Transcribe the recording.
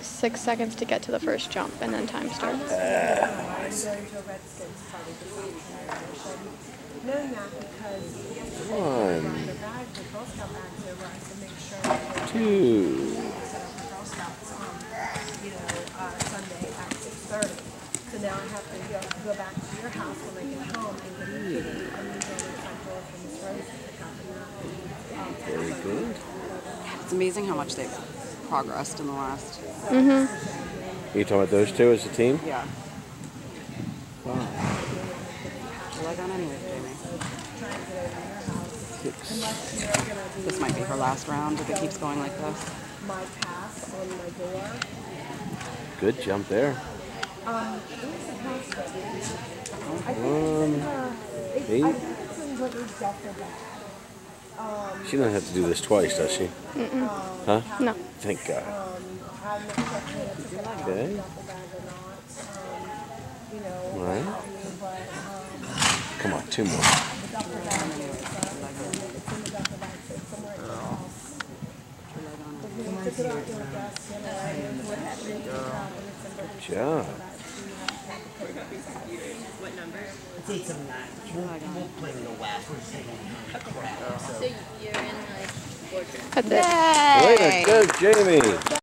six seconds to get to the first jump, and then time starts. I'm going to a Redskins party this weekend. I said, knowing that because One, the bags, the Girl Scout bags there, where I said make sure that they two. set up for Girl Scouts on, you know, uh, Sunday at six thirty. So now I have to go, go back to your house when I get home and get the kitty and then go to the front door for Rose to pick up and that. Um, Very good. It's amazing how much they've progressed in the last. Mm-hmm. You talking about those two as a team? Yeah. Wow. What I got anyway, Jamie? Six. This might be her last round if it keeps going like this. my pass on my door. Good jump there. Um, where's the pass? I think Um, it's in her, it's, I eight. She doesn't have to do this twice, does she? Huh? No. Thank God. Um, I'm not sure if I took it out of the Okay. duffel bag or not. You know, Right. help me, but, Come on, two more. the duffel bag is, it's in, it's in the duffel bag, so it's somewhere at your house. If you took it off your desk, you know, I didn't put it, you know, and it's in Brittany's job. Duffel bag, so you have to have to put it back. It's eight seven nine. We'll, we'll play in the West. We're taking a crap. So. That's it. Way to go, Jamie.